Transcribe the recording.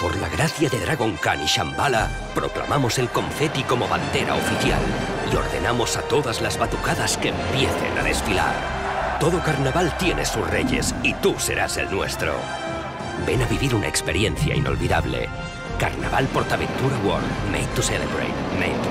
Por la gracia de Dragon Khan y Shambhala, proclamamos el confeti como bandera oficial y ordenamos a todas las batucadas que empiecen a desfilar. Todo carnaval tiene sus reyes y tú serás el nuestro. Ven a vivir una experiencia inolvidable. Carnaval Portaventura World, made to celebrate, made to.